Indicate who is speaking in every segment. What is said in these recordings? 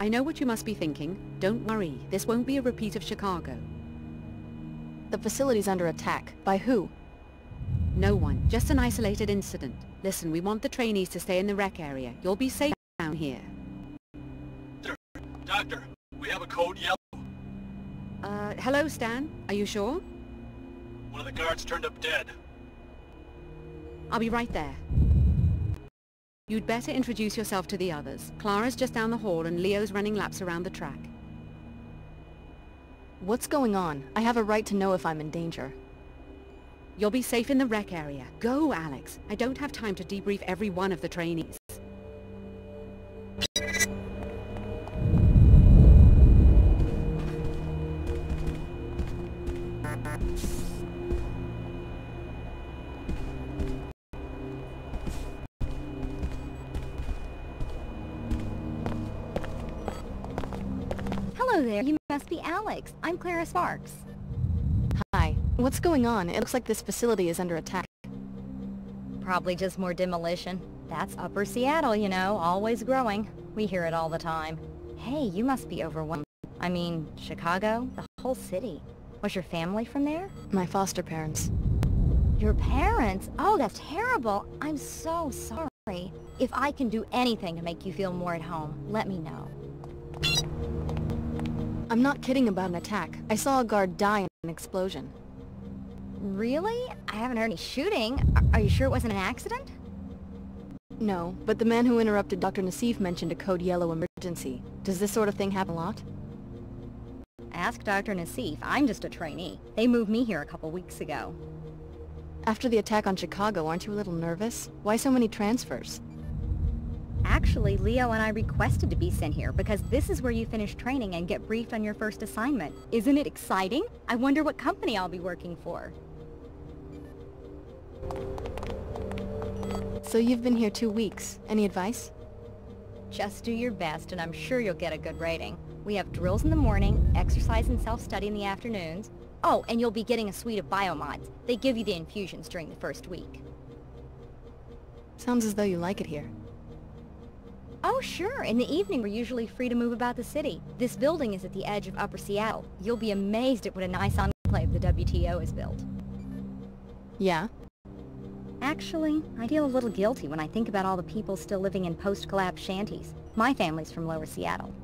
Speaker 1: I know what you must be thinking. Don't worry, this won't be a repeat of Chicago.
Speaker 2: The facility's under attack. By who?
Speaker 1: No one, just an isolated incident. Listen, we want the trainees to stay in the rec area. You'll be safe down here.
Speaker 3: Doctor, doctor, we have a code yellow.
Speaker 1: Uh, hello, Stan. Are you sure?
Speaker 3: One of the guards turned up dead.
Speaker 1: I'll be right there. You'd better introduce yourself to the others. Klara's just down the hall and Leo's running laps around the track.
Speaker 2: What's going on? I have a right to know if I'm in danger.
Speaker 1: You'll be safe in the rec area. Go, Alex. I don't have time to debrief every one of the trainees.
Speaker 4: Hello there, you must be Alex. I'm Klara Sparks.
Speaker 2: Hi. What's going on? It looks like this facility is under attack.
Speaker 4: Probably just more demolition. That's Upper Seattle, you know, always growing. We hear it all the time. Hey, you must be overwhelmed. I mean, Chicago? The whole city. Was your family from there?
Speaker 2: My foster parents.
Speaker 4: Your parents? Oh, that's terrible. I'm so sorry. If I can do anything to make you feel more at home, let me know.
Speaker 2: I'm not kidding about an attack. I saw a guard die in an explosion.
Speaker 4: Really? I haven't heard any shooting. Are, you sure it wasn't an accident?
Speaker 2: No, but the man who interrupted Dr. Nassif mentioned a code yellow emergency. Does this sort of thing happen a lot?
Speaker 4: Ask Dr. Nassif. I'm just a trainee. They moved me here a couple weeks ago.
Speaker 2: After the attack on Chicago, aren't you a little nervous? Why so many transfers?
Speaker 4: Actually, Leo and I requested to be sent here because this is where you finish training and get briefed on your first assignment. Isn't it exciting? I wonder what company I'll be working for.
Speaker 2: So you've been here two weeks. Any advice?
Speaker 4: Just do your best and I'm sure you'll get a good rating. We have drills in the morning, exercise and self-study in the afternoons. Oh, and you'll be getting a suite of biomods. They give you the infusions during the first week.
Speaker 2: Sounds as though you like it here.
Speaker 4: Oh, sure. In the evening, we're usually free to move about the city. This building is at the edge of Upper Seattle. You'll be amazed at what a nice enclave the WTO has built.
Speaker 2: Yeah?
Speaker 4: Actually, I feel a little guilty when I think about all the people still living in post-collapse shanties. My family's from Lower Seattle.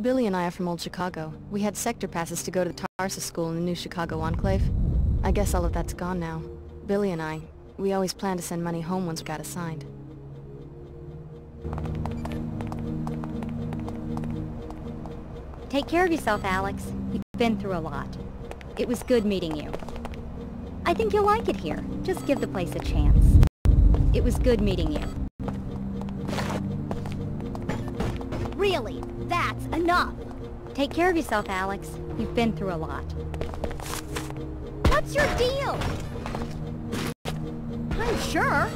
Speaker 2: Billy and I are from Old Chicago. We had sector passes to go to the Tarsus School in the new Chicago Enclave. I guess all of that's gone now. Billy and I, we always planned to send money home once we got assigned.
Speaker 4: Take care of yourself, Alex. You've been through a lot. It was good meeting you. I think you'll like it here. Just give the place a chance. It was good meeting you. Really? That's enough! Take care of yourself, Alex. You've been through a lot. What's your deal? I'm sure.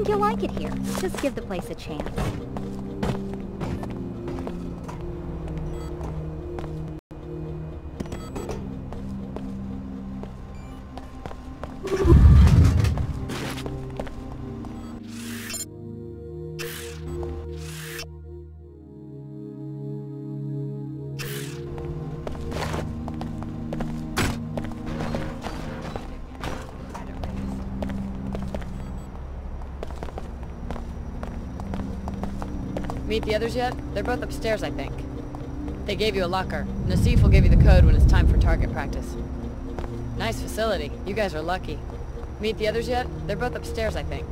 Speaker 4: Think you'll like it here. Just give the place a chance.
Speaker 5: Meet the others yet? They're both upstairs, I think. They gave you a locker. Nassif will give you the code when it's time for target practice. Nice facility. You guys are lucky. Meet the others yet? They're both upstairs, I think.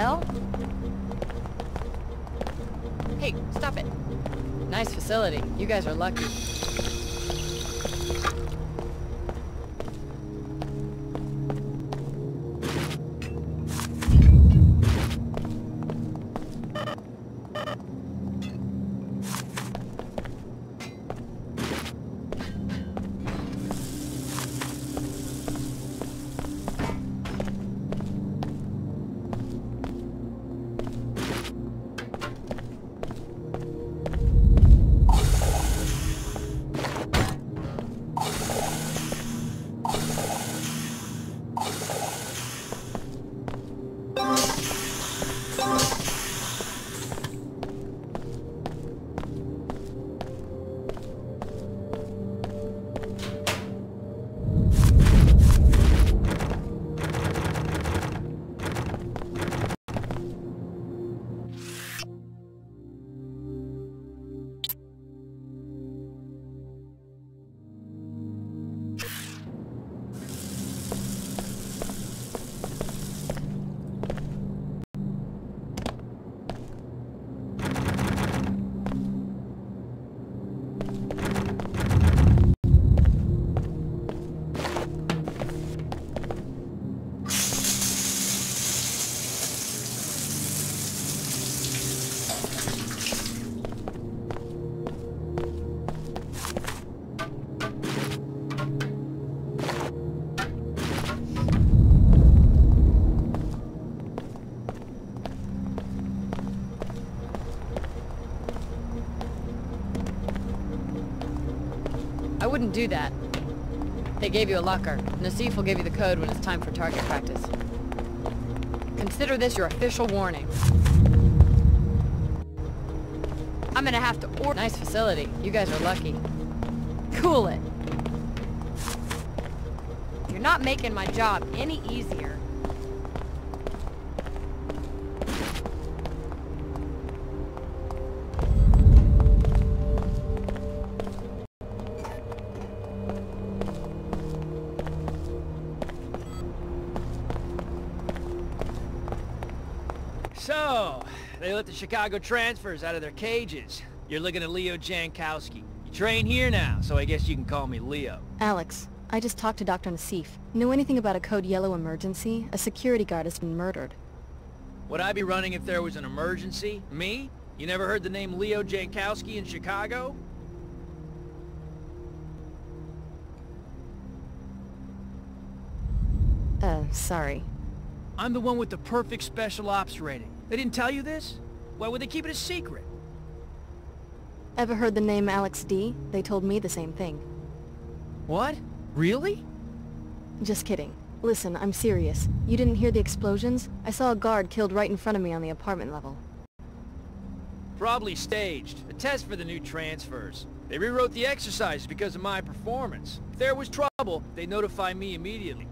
Speaker 5: Hell? Hey, stop it. Nice facility. You guys are lucky. I wouldn't do that. They gave you a locker. Nassif will give you the code when it's time for target practice. Consider this your official warning. I'm gonna have to order... Nice facility. You guys are lucky. Cool it. You're not making my job any easier.
Speaker 3: So, they let the Chicago transfers out of their cages. You're looking at Leo Jankowski. You train here now, so I guess you can call me Leo.
Speaker 2: Alex, I just talked to Dr. Nassif. Know anything about a Code Yellow emergency? A security guard has been murdered.
Speaker 3: Would I be running if there was an emergency? Me? You never heard the name Leo Jankowski in Chicago?
Speaker 2: Uh, sorry.
Speaker 3: I'm the one with the perfect special ops rating. They didn't tell you this? Why would they keep it a secret?
Speaker 2: Ever heard the name Alex D? They told me the same thing.
Speaker 3: What? Really?
Speaker 2: Just kidding. Listen, I'm serious. You didn't hear the explosions? I saw a guard killed right in front of me on the apartment level.
Speaker 3: Probably staged. A test for the new transfers. They rewrote the exercises because of my performance. If there was trouble, they notify me immediately.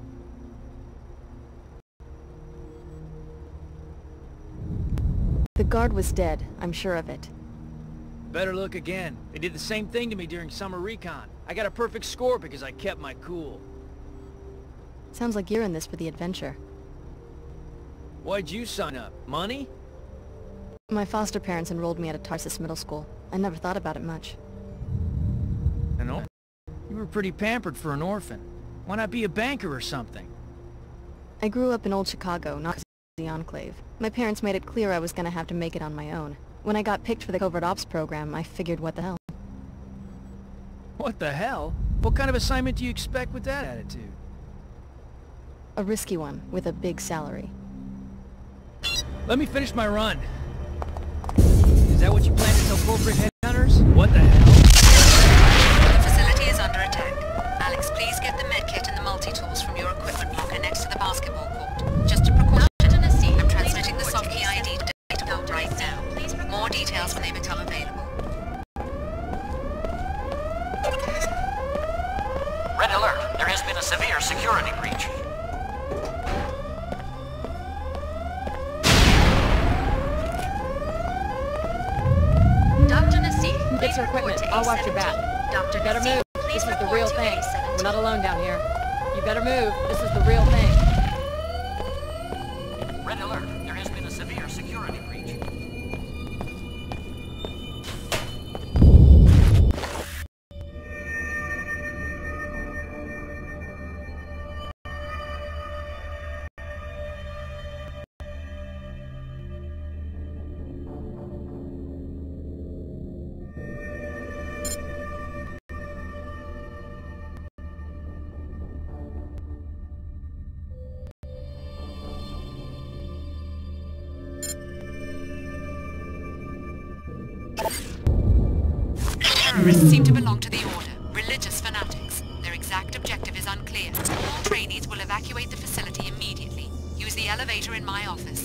Speaker 2: Guard was dead, I'm sure of it.
Speaker 3: Better look again. They did the same thing to me during summer recon. I got a perfect score because I kept my cool.
Speaker 2: Sounds like you're in this for the adventure.
Speaker 3: Why'd you sign up? Money?
Speaker 2: My foster parents enrolled me at a Tarsus middle school. I never thought about it much.
Speaker 3: An orphan? You were pretty pampered for an orphan. Why not be a banker or something?
Speaker 2: I grew up in old Chicago, not the Enclave. My parents made it clear I was gonna have to make it on my own. When I got picked for the Covert Ops program, I figured what the hell.
Speaker 3: What the hell? What kind of assignment do you expect with that attitude?
Speaker 2: A risky one, with a big salary.
Speaker 3: Let me finish my run. Is that what you plan to tell corporate?
Speaker 1: More details when they become available.
Speaker 6: Red alert. There has been a severe security breach.
Speaker 1: Dr. Nassif,
Speaker 5: Get your equipment. I'll watch your back.
Speaker 1: Dr.
Speaker 5: Better move.
Speaker 1: Terrorists seem to belong to the Order, religious fanatics. Their exact objective is unclear. All trainees will evacuate the facility immediately. Use the elevator in my office.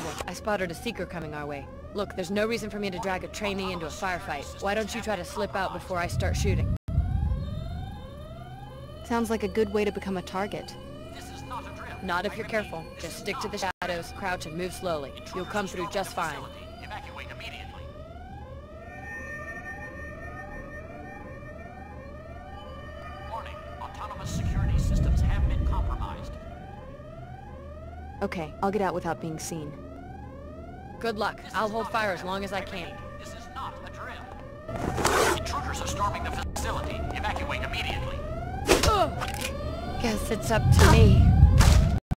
Speaker 5: Trouble. I spotted a seeker coming our way. Look, there's no reason for me to drag a trainee into a firefight. Why don't you try to slip out before I start shooting?
Speaker 2: Sounds like a good way to become a target.
Speaker 6: Not a.
Speaker 5: Not if you're careful. Just stick to the shadows, crouch, and move slowly. You'll come through just fine.
Speaker 6: Facility. Evacuate immediately. Warning, autonomous security systems have been compromised.
Speaker 2: Okay, I'll get out without being seen.
Speaker 5: Good luck. I'll hold fire as long as I can.
Speaker 6: This is not a drill. Intruders are storming the facility. Evacuate immediately.
Speaker 5: Guess it's up to me.